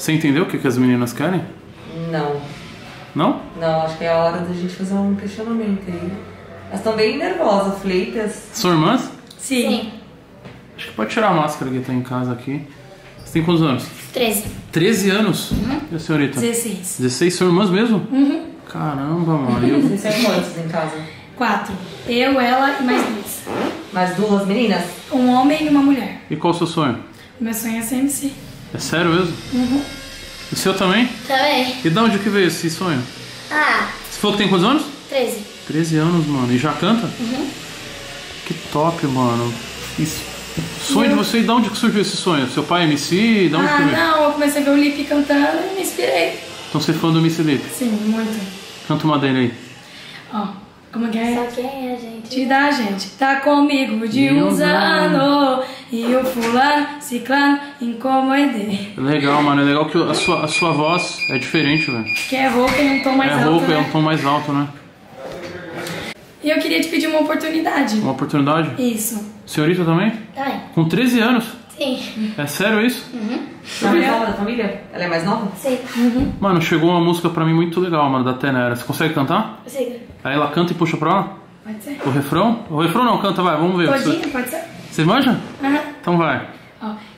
Você entendeu o que, que as meninas querem? Não. Não? Não, acho que é a hora da gente fazer um questionamento aí. Elas estão bem nervosas, aflitas. São irmãs? Sim. Acho que pode tirar a máscara que tá em casa aqui. Você tem quantos anos? 13. 13 anos? E a senhorita? 16. 16 são irmãs mesmo? Caramba, mano. Eu- Vocês são quantos em casa? 4. Eu, ela e mais dois. Mais duas meninas? Um homem e uma mulher. E qual o seu sonho? Meu sonho é ser MC. É sério mesmo? E o seu também? Também. E de onde que veio esse sonho? Ah, Você falou que tem quantos anos? 13. 13 anos, mano. E já canta? Que top, mano. S- sonho de você, e de onde que surgiu esse sonho? Seu pai é MC? De onde Ah, que veio? não, eu comecei a ver o Lipe cantando e me inspirei. Então você é fã do MC Lipe. Sim, muito. Canta uma dele aí. Ó, como é que é? Só quem é, gente? Te dá, gente. Tá comigo de uns anos. E o fulano, ciclano, incomodei. Legal, mano. É legal que a sua, a sua voz é diferente, velho. Que é roupa e um tom mais É alto, roupa, é né? um tom mais alto, né? E eu queria te pedir uma oportunidade. Uma oportunidade. Isso. Senhorita também? Também. Com 13 anos? Sim. É sério isso? A mais nova da família? Ela é mais nova? Sim. Mano, chegou uma música pra mim muito legal, mano, da Tenera. Você consegue cantar? Siga. Aí ela canta e puxa pra lá? Pode ser? O refrão? O refrão não, canta, vai, vamos ver. Você, Todinho, pode ser? Você manja? Aham. Então vai.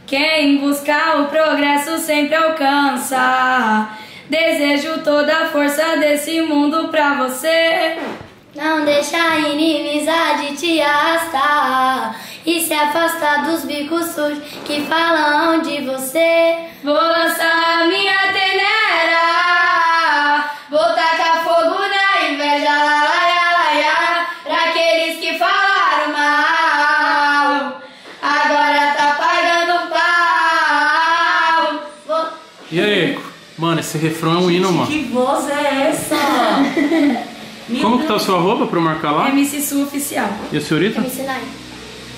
Quem busca o progresso sempre alcança. Desejo toda a força desse mundo pra você. Não deixa a inimizade te arrastar e se afastar dos bicos sujos que falam de você. Vou lançar a minha teneira. E aí? Mano, esse refrão é um hino, mano. Que voz é essa? Como que tá o seu arroba pra eu marcar lá? MC Sul Oficial. E a senhorita? Me ensinar.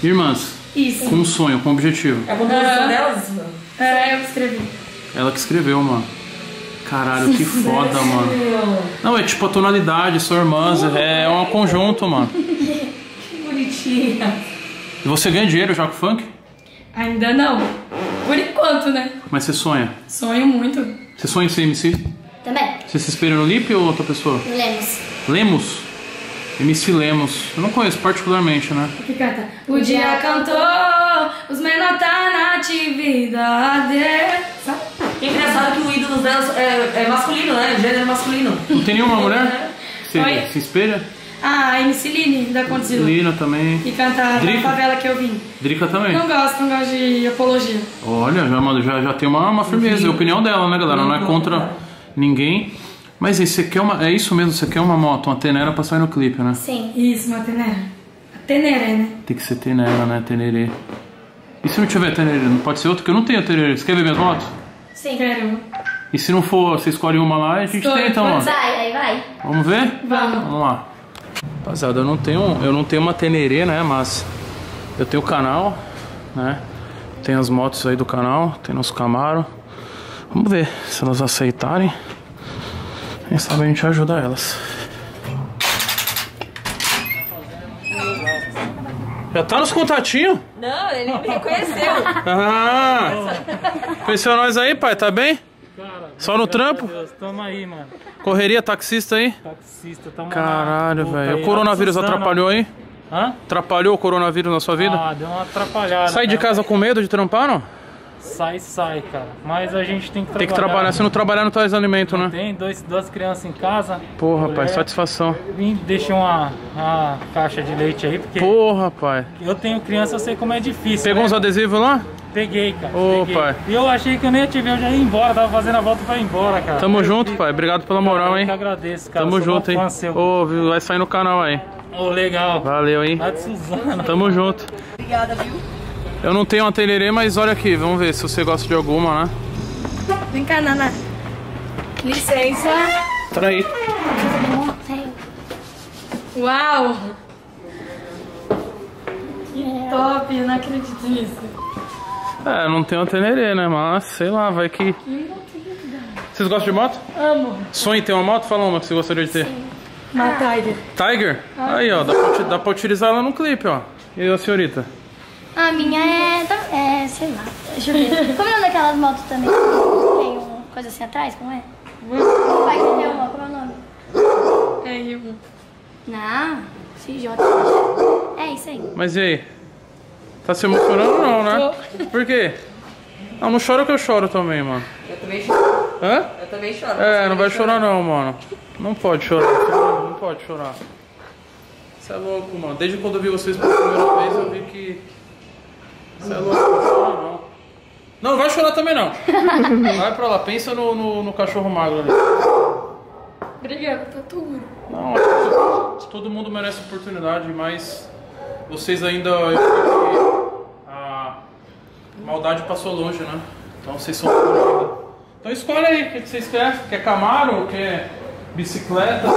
Irmãs, Isso. com um sonho, com um objetivo. É a composição delas? É, eu escrevi. Ela que escreveu, mano. Caralho, que foda, mano. Não, é tipo a tonalidade, são irmãs, é um conjunto, mano. que bonitinha. E você ganha dinheiro já com funk? Ainda não. Por enquanto, né? Mas você sonha? Sonho muito. Você sonha em ser MC? Também. Você se espelha no Lipe ou outra pessoa? Lemos. Lemos? MC Lemos. Eu não conheço particularmente, né? Que canta. O dia cantou, os menores tá na atividade. Sabe? Que engraçado que o ídolo delas é, é masculino, né? Gênero masculino. Não tem nenhuma mulher? Você Oi? se espelha? Ah, a MC Line da Condzilla. Lina também. Que canta Drica? na favela que eu vim. Drica também. Não gosto, não gosto de apologia. Olha, já, mano, já, já tem uma, uma firmeza. É a opinião dela, né, galera? Não é contra ninguém. Mas aí, você quer uma. É isso mesmo, você quer uma moto, uma Tenera pra sair no clipe, né? Sim. Isso, uma tenera. A teneré, né? Tem que ser Tenera, né? Tenerê. E se não tiver Tenerê? Não pode ser outro? Porque eu não tenho Tenerê. Você quer ver minhas motos? Sim. Quero. E se não for, você escolhe uma lá e a gente Escolhe, tenta, pode mano. Vai, aí vai. Vamos ver? Vamos. Vamos lá. Rapaziada, eu não tenho, eu não tenho uma Tenerê, né? Mas eu tenho o canal, né? Tem as motos aí do canal, tem nosso Camaro. Vamos ver se elas aceitarem. Quem sabe a gente ajuda elas. Já tá nos contatinhos? Não, ele me reconheceu. Ah! Conheceu nós aí, pai? Tá bem? Só no trampo? Deus, tamo aí, mano. Correria, taxista aí? Taxista, tamo Caralho, velho. O coronavírus Suzano. atrapalhou aí? Hã? Atrapalhou o coronavírus na sua vida? Ah, deu uma atrapalhada. Sai de cara. casa com medo de trampar, não? Sai, sai, cara. Mas a gente tem que trabalhar. Tem que trabalhar. Se não trabalhar, não traz alimento, né? Tem dois, duas crianças em casa. Porra, pai, satisfação. Vim, deixei uma, uma caixa de leite aí, porque Porra, pai. eu tenho criança, eu sei como é difícil. Pegou né? uns adesivos lá? Peguei, cara. Ô, peguei. pai. E eu achei que eu nem ia te ver, eu já ia embora, tava fazendo a volta pra ir embora, cara. Tamo Eu junto, vi- pai. Obrigado pela Cara, moral, eu hein? que agradeço, cara. Tamo eu junto, hein? seu. Ô, viu, vai sair no canal aí. Ô, legal. Valeu, hein? Lá de Suzana. Tamo junto. Obrigada, viu? Eu não tenho uma tenerê, mas olha aqui. Vamos ver se você gosta de alguma, né? Vem cá, Nana. Licença. Traí. Uau! Que top, eu não acredito nisso. É, não tenho uma tenerê, né? Mas sei lá, vai que. Vocês gostam de moto? Amo. Sonho em ter uma moto? Fala uma que você gostaria de ter. Uma Tiger. Tiger? Aí, ó, dá pra, dá pra utilizar ela no clipe, ó. E a senhorita? A minha é. da- É, sei lá. Deixa eu ver. Como é o nome daquelas motos também? Tem um. coisa assim atrás, como é? Vai entender uma, como é o nome? É, Rio. Não, CJ. É isso aí. Mas e aí? Tá se emocionando não, né? Por quê? Não, não chora que eu choro também, mano. Eu também choro. Hã? Eu também choro. É, não vai chorar não, mano. Não pode chorar. Não pode chorar. Você é louco, mano. Desde quando eu vi vocês pela primeira vez, eu vi que. Você é louco, não chora não. Não, não vai chorar também não. Vai pra lá, pensa no, no, no cachorro magro ali. Obrigada, tá tudo. Não, acho que todo mundo merece oportunidade, mas vocês ainda. A maldade passou longe, né? Então vocês são. Então escolhe aí, o que vocês querem? Quer Camaro? Quer bicicleta?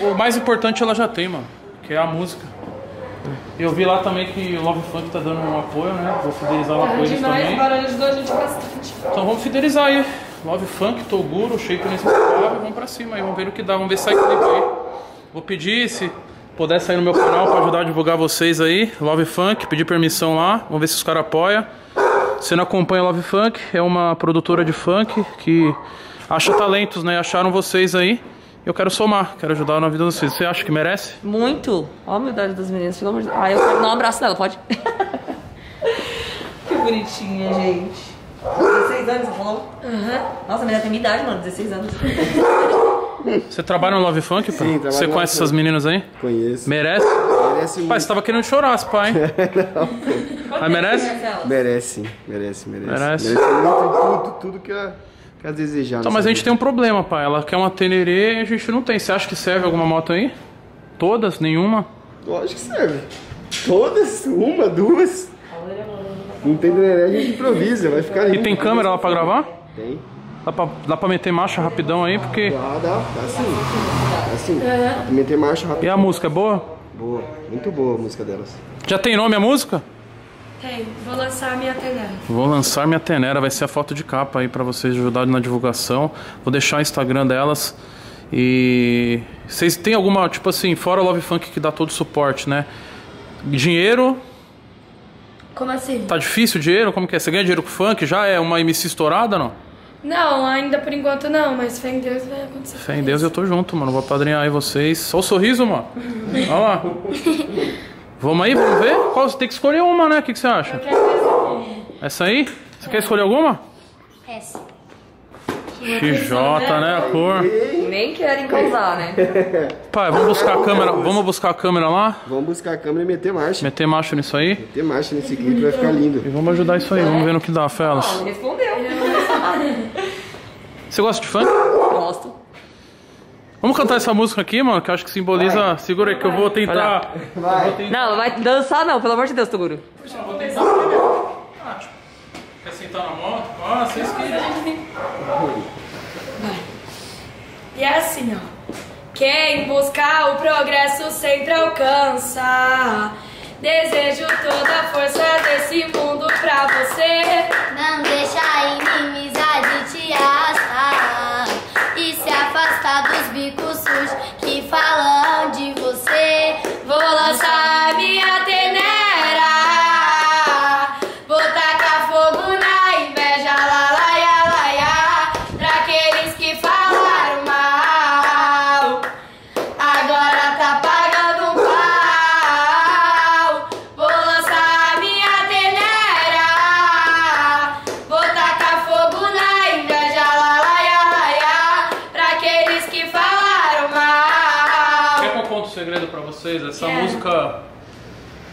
o mais importante ela já tem, mano, que é a música. Eu vi lá também que o Love Funk tá dando um apoio, né? Vou fidelizar lá com eles também. Baralho ajudou a gente bastante. Então vamos fidelizar aí. Love Funk, Toguro, Shape nesse carro, vamos pra cima aí, vamos ver o que dá, vamos ver se sai clipe aí. Vou pedir se puder sair no meu canal pra ajudar a divulgar vocês aí. Love Funk, pedir permissão lá, vamos ver se os caras apoiam. Você não acompanha Love Funk, é uma produtora de funk que acha talentos, né? Acharam vocês aí. Eu quero somar, quero ajudar na vida de vocês. Você acha que merece? Muito. Ó a humildade das meninas, pelo amor de Deus. Ah, eu quero dar um abraço nela, pode? que bonitinha, gente. 16 anos, você falou? Nossa, a menina tem minha idade, mano, 16 anos. Você trabalha no Love Funk, pô? Sim, trabalho Você conhece essas meninas aí? Conheço. Merece? Merece Pai, muito. você tava querendo chorar, esse pai. Mas merece? Merece, sim. Merece, merece. Merece? muito tudo, tudo que ela, que ela desejar. Então, mas a gente tem um problema, pai. Ela quer uma Tenerê e a gente não tem. Você acha que serve alguma moto aí? Todas? Nenhuma? Lógico que serve. Todas? Uma, duas? Não tem DNR, a gente improvisa, vai ficar E tem câmera lá pra gravar? Tem. Dá pra, dá pra meter marcha rapidão aí, porque. Dá, dá, dá sim. Dá sim. Dá pra meter marcha E rápido. a música é boa? Boa, muito boa a música delas. Já tem nome a música? Tem, vou lançar a minha Tenera. Vou lançar minha Tenera, vai ser a foto de capa aí pra vocês ajudarem na divulgação. Vou deixar o Instagram delas. E vocês têm alguma, tipo assim, fora o Love Funk que dá todo o suporte, né? Dinheiro, Como assim? tá difícil o dinheiro? Como que é? Você ganha dinheiro com funk? Já é uma MC estourada, não? Não, ainda por enquanto não, mas fé em Deus vai acontecer. Fé em Deus eu tô junto, mano. Vou padrinhar aí vocês. Só o sorriso, mano. Olha lá. Vamos aí, vamos ver? Qual? Você tem que escolher uma, né? O que, que você acha? Eu quero essa aí? Você quer escolher alguma? Essa. XJ, né? A cor. Nem querem causar, né? Pai, vamos buscar a câmera. Vamos buscar a câmera lá. Vamos buscar a câmera e meter marcha. Meter macho nisso aí. Meter marcha nesse clipe vai ficar lindo. E vamos ajudar isso aí. Vamos ver no que dá, Felas. Não, respondeu. Você gosta de funk? Gosto. Vamos cantar essa música aqui, mano, que eu acho que simboliza. Segura aí que eu vou tentar. Vai. Não, não vai dançar não, pelo amor de Deus, Toguro. Quer sentar na moto? Ah, vocês que. E é assim, ó. Quem buscar o progresso sempre alcança. Desejo toda a força desse mundo pra você. Não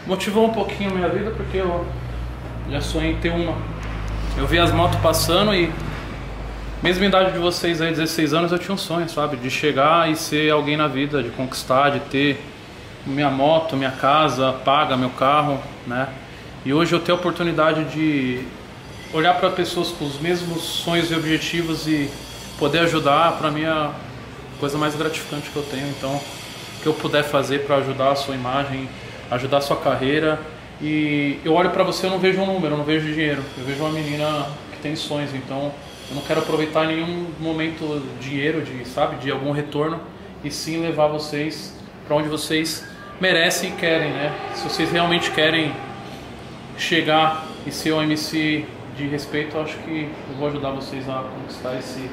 motivou um pouquinho a minha vida porque eu já sonhei em ter uma. Eu vi as motos passando e, mesmo a idade de vocês aí, 16 anos, eu tinha um sonho, sabe? De chegar e ser alguém na vida, de conquistar, de ter minha moto, minha casa, paga, meu carro, né? E hoje eu tenho a oportunidade de olhar para pessoas com os mesmos sonhos e objetivos e poder ajudar, para mim é a coisa mais gratificante que eu tenho. Então, que eu puder fazer para ajudar a sua imagem, ajudar a sua carreira. E eu olho para você, eu não vejo um número, eu não vejo dinheiro. Eu vejo uma menina que tem sonhos. Então, eu não quero aproveitar nenhum momento dinheiro, de, sabe, de algum retorno, e sim levar vocês para onde vocês merecem e querem, né? Se vocês realmente querem chegar e ser um MC de respeito, acho que eu vou ajudar vocês a conquistar esse,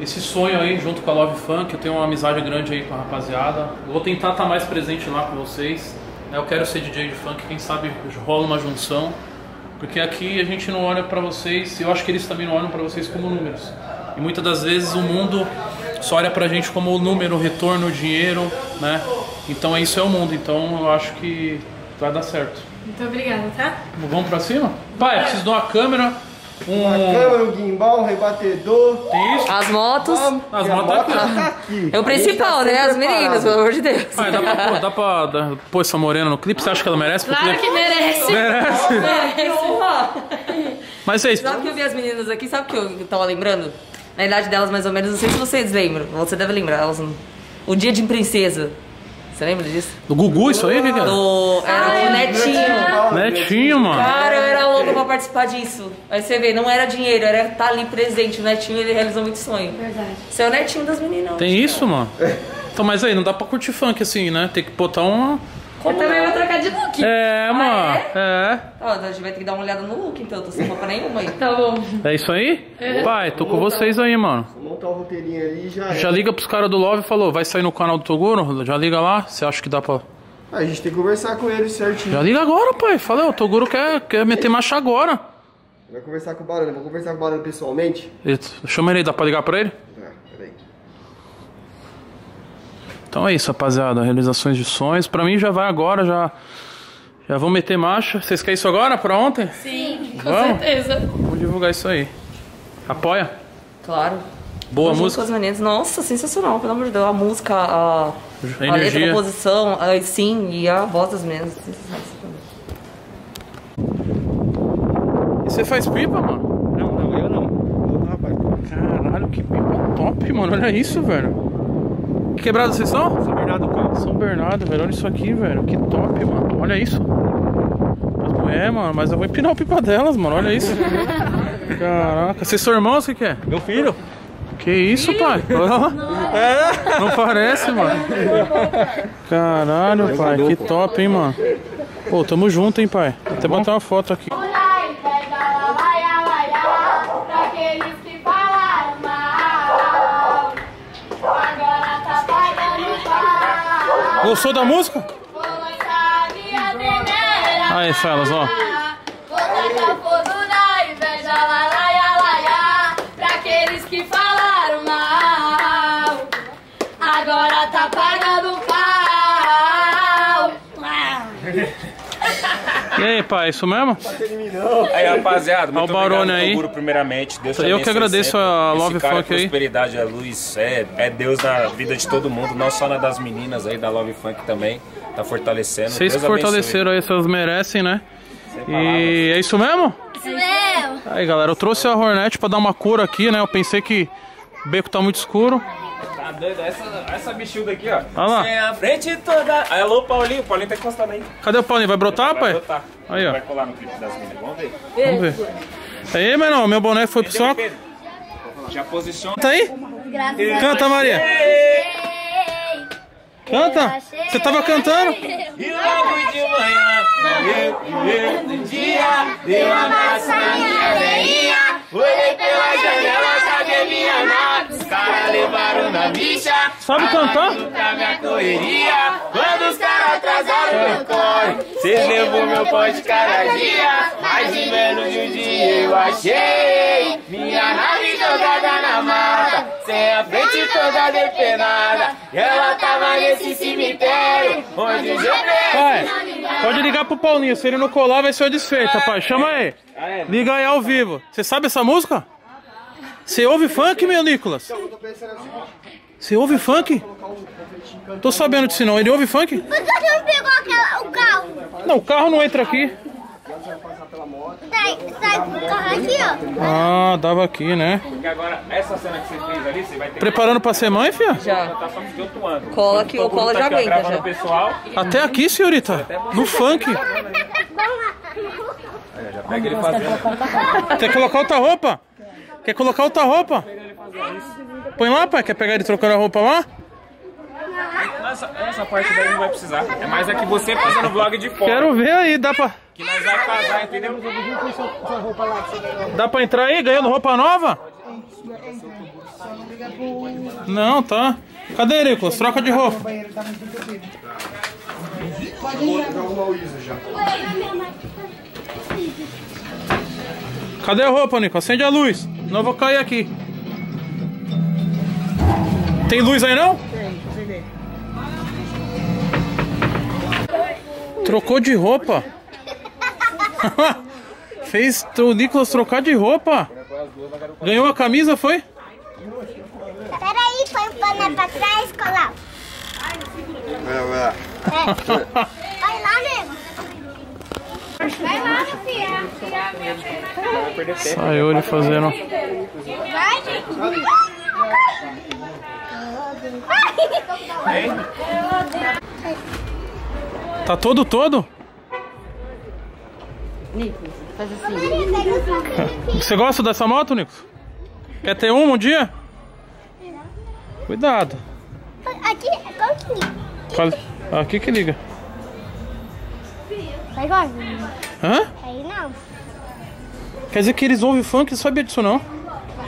esse sonho aí junto com a Love Funk. Eu tenho uma amizade grande aí com a rapaziada. Vou tentar estar mais presente lá com vocês. Eu quero ser DJ de funk, quem sabe rola uma junção. Porque aqui a gente não olha pra vocês, e eu acho que eles também não olham pra vocês como números. E muitas das vezes o mundo só olha pra gente como o número, o retorno, o dinheiro, né? Então é isso é o mundo. Então eu acho que vai dar certo. Muito obrigada, tá? Vamos pra cima? Pai, preciso de uma câmera, um. Uma câmera, um gimbal, um rebatedor. Isso? As motos. As e a motos moto aqui, ó. tá aqui. É o principal, gente né? tá As meninas, pelo amor de Deus. Pai, dá pra, pôr, dá pra dar- pôr essa morena no clipe? Você acha que ela merece? Claro que merece. Mas é isso. Sabe que eu vi as meninas aqui, sabe o que eu tava lembrando? Na idade delas, mais ou menos, não sei se vocês lembram. Você deve lembrar. Elas, o dia de princesa. Você lembra disso? Do Gugu, isso aí, que que é? Do, era o Netinho. Netinho, mano. Cara, eu era louca pra participar disso. Aí você vê, não era dinheiro, era estar ali presente. O Netinho, ele realizou muito sonho. Verdade. Você é o Netinho das meninas. Tem isso, mano? Então, mas aí, não dá pra curtir funk assim, né? Tem que botar uma. Eu também vou trocar de look. É, mano. É. Ó, a gente vai ter que dar uma olhada no look, então. Eu tô sem roupa nenhuma aí. Tá bom. É isso aí? Pai, tô com vocês aí, mano. Vou montar o roteirinho ali e já. Já é. liga pros caras do Love e falou, vai sair no canal do Toguro? Já liga lá. Você acha que dá pra. A gente tem que conversar com ele certinho. Já liga agora, pai. Fala, o Toguro quer, quer meter marcha agora. Vai conversar com o Barano. Vou conversar com o Barano pessoalmente. Chama ele aí, dá pra ligar pra ele? Tá, peraí. Então é isso, rapaziada. Realizações de sonhos. Pra mim já vai agora, já. Já vão meter marcha. Vocês querem isso agora? Pra ontem? Sim, com Vamos? certeza. Vamos divulgar isso aí. Apoia? Claro. Boa música. com as meninas. Nossa, sensacional, pelo amor de Deus. A música, a, A a letra, a composição, a, sim, e a voz das meninas. E você faz pipa, mano? Não, não, eu não. Rapaz, Caralho, que pipa top, mano. Olha isso, velho. Que quebrada vocês são? São Bernardo do Campo. São Bernardo, velho. Olha isso aqui, velho. Que top, mano. Olha isso. É, mano, mas eu vou empinar o pipa delas, mano. Olha isso. Caraca. Vocês são irmãos, o que, que é? Meu filho? Que isso, pai? É? Não parece, mano. Caralho, pai. Que top, hein, mano. Pô, tamo junto, hein, pai. Vou até botar uma foto aqui. Gostou da música? Aí, Felas, ó. E aí, pai, isso mesmo? Aí, rapaziada, muito Ó o Barone obrigado, aí. Toguro, primeiramente. Deus te Eu que abençoe agradeço sempre. a Esse Love cara, Funk aí. prosperidade, a luz, é, é Deus na vida de todo mundo, não só na das meninas aí, da Love Funk também. Tá fortalecendo. Vocês que Deus abençoe. fortaleceram aí, vocês merecem, né? E é isso mesmo? Isso mesmo. Aí, galera, eu trouxe a Hornet pra dar uma cor aqui, né? Eu pensei que o beco tá muito escuro. Tá doido? Essa, essa bichuda aqui, ó. Olha lá. Sem a frente toda. Aí, alô, Paulinho. Paulinho tá encostando aí. Cadê o Paulinho? Vai brotar, Vai pai? botar. Aí, ó. Vai colar no clipe das meninas. Vamos ver. Vamos ver. Aí, menor, meu boné foi pro Entendeu, saco. Já posiciona. Canta aí? Graças Canta, Maria. Canta. Você tava cantando? E logo de manhã, eu, eu, no dia, dei uma massa na minha veinha. Olhei pela janela? Os caras levaram na bicha. Sabe cantar? Pra minha correria. Quando os caras atrasaram meu corre, cês levou meu pão de cada dia. Mas de menos de um dia eu achei minha nave jogada na mata. Sem a frente toda depenada. Ela tava nesse cemitério onde o Pai, GPS. pode ligar pro Paulinho. Se ele não colar, vai ser uma desfeita, pai. Chama aí. Liga aí ao vivo. Você sabe essa música? Você ouve funk, meu Nicolas? Você ouve funk? Tô sabendo disso não. Ele ouve funk? Por que você não pegou aquela, o carro? Não, o carro não entra aqui. Sai, sai pro carro aqui, ó. Ah, dava aqui, né? Porque agora, essa cena que você fez ali, você vai ter que Preparando pra ser mãe, filha? Já. ângulo. Cola aqui, o cola tá já aguenta já. pessoal. Até aqui, senhorita. No funk. Já pega ele fazendo. Quer colocar outra roupa? Quer colocar outra roupa? Põe lá, pai. Quer pegar ele trocando a roupa lá? Essa, essa parte daí não vai precisar. É mais aqui você fazendo vlog de fora. Quero ver aí. Dá pra... Que nós vamos casar, entendeu? Dá pra entrar aí ganhando roupa nova? Não, tá. Cadê, Nicolas? Troca de roupa. Cadê a roupa, Nico? Acende a luz. Não vou cair aqui. Tem luz aí não? Trocou de roupa. Fez o Nicolas trocar de roupa. Ganhou a camisa, foi? Peraí, põe o pano pra trás, Colau. Vai, vai lá. Vai lá, nego. Saiu ele fazendo. Vai, Tá todo todo? Faz assim. Você gosta dessa moto, Nico? Quer ter uma um dia? Cuidado. Aqui, qual que liga? Qual- Aqui que liga. Vai igual. Hã? Aí não. Quer dizer que eles ouvem funk? Não sabia disso não.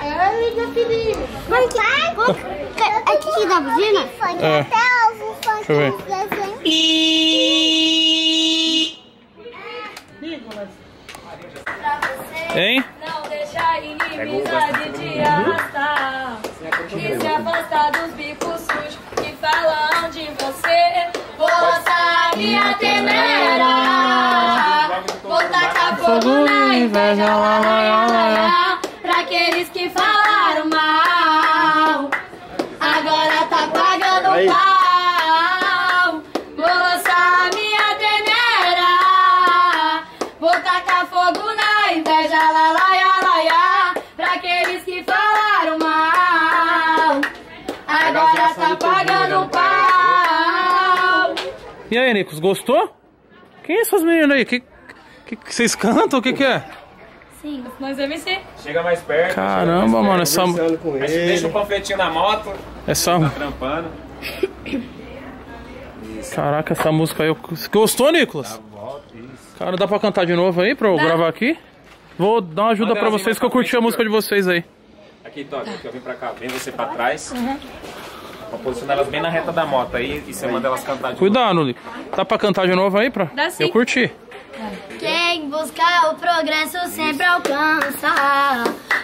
Ai, meu filho. Vai, vai. Aqui que dá buzina? É. Até ovo, funk, Deixa eu ver. desenho. Hein? Não deixa a inimizade te arrastar E se afastar dos bicos fogo na inveja lá, lá, lá, lá, lá, Pra aqueles que falaram mal. Agora tá pagando Aí. pau. Vou lançar minha temeira Vou tacar fogo na inveja, lá, lá, lá, lá, lá, Pra aqueles que falaram mal. Agora tá pagando pau. E aí, Nicos, gostou? Quem é essas meninas aí? Que, que, que vocês cantam? O que que é? Sim, nós MC Chega mais perto. Caramba, mano, Aí você deixa um panfletinho na moto, essa... trampando. Caraca, essa música aí... eu- Gostou, Nicolas? Cara, dá pra cantar de novo aí pra eu gravar aqui? Vou dar uma ajuda pra vocês que eu curti a música de vocês aí. Aqui, Toque, aqui, eu vim pra cá. Vem você pra trás. Vou posicionar elas bem na reta da moto aí e você manda elas cantar de Cuidado, Nico. Dá pra cantar de novo aí pra... Dá sim. Eu curti. Quem busca o progresso sempre alcança.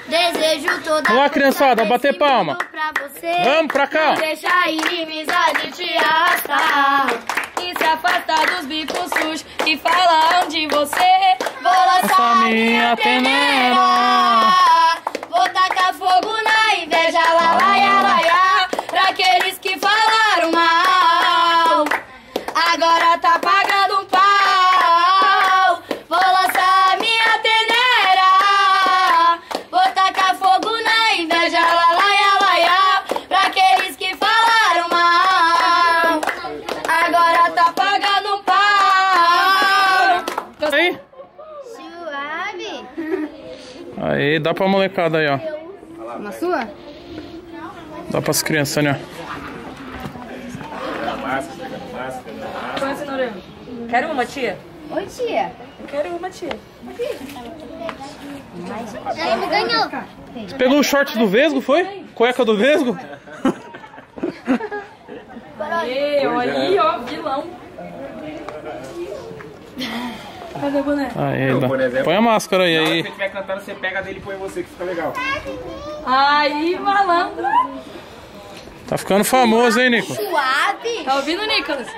Desejo toda Vamos lá, criançada, bater palma. Pra você. Vamos pra cá. Não deixa a inimizade te arrastar E se afastar dos bicos sujos que falam de você Vou lançar minha peneira. Vou tacar fogo na inveja, lá, lá, lá, lá, lá, Aí, dá pra molecada aí, ó. Na sua? Dá pras crianças, né? Quero uma, tia? Oi, tia. Eu quero uma, tia. Ele ganhou. Você pegou os shorts do Vesgo, foi? Cueca do Vesgo? Eu aí, ó, vilão. Cadê o boné? Aí, dá. bonezinho. Põe a máscara aí, Na hora que aí. você estiver cantando, você pega dele e põe você que fica legal. Aí, malandro. Tá ficando famoso, hein, Nico? Suave. Tá ouvindo, Nicolas?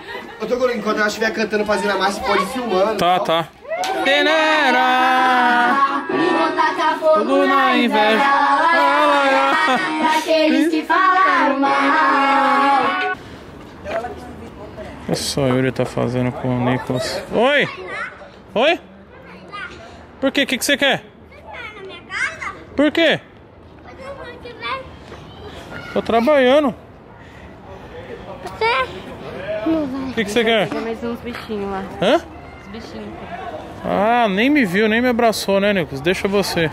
Eu tô gordinho, enquanto ela estiver cantando, fazendo a massa, pode ir filmando. Tá, tá. Peneira, Vou tacar fogo tudo na inveja. pra aqueles que falaram mal. É só o Yuri tá fazendo com o Nicolas. Oi! Oi? Por quê? O que, que você quer? Na minha casa? Por quê? Tô trabalhando. Você? O que, que você quer? Mais uns bichinhos lá. Hã? Os bichinhos. Ah, nem me viu, nem me abraçou, né, Nicolas? Deixa você.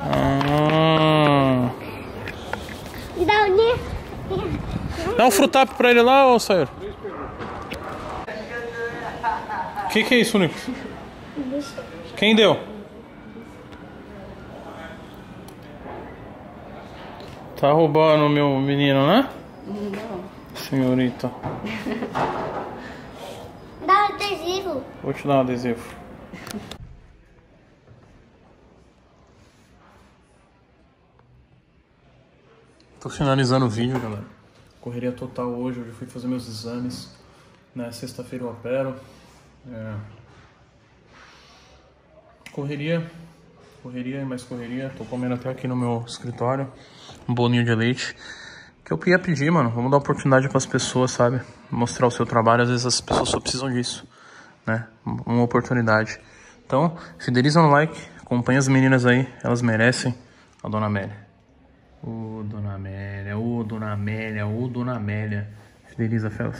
Ah. Dá o Dá um frutap pra ele lá, ô Sair. O que, que é isso, Nico? Quem deu? Tá roubando o meu menino, né? Não. Senhorita. Dá um adesivo. Vou te dar um adesivo. Tô finalizando o vídeo, galera. Correria total hoje, hoje eu fui fazer meus exames. Né? Sexta-feira eu opero. É... Correria, correria e mais correria. Tô comendo até aqui no meu escritório um bolinho de leite. Que eu ia pedir, mano. Vamos dar oportunidade para as pessoas, sabe? Mostrar o seu trabalho. Às vezes as pessoas só precisam disso, né? Uma oportunidade. Então, fideliza no like, acompanha as meninas aí, elas merecem. A Dona Amélia. Ô, Dona Amélia, ô, Dona Amélia, ô, Dona Amélia. Fideliza, Fels.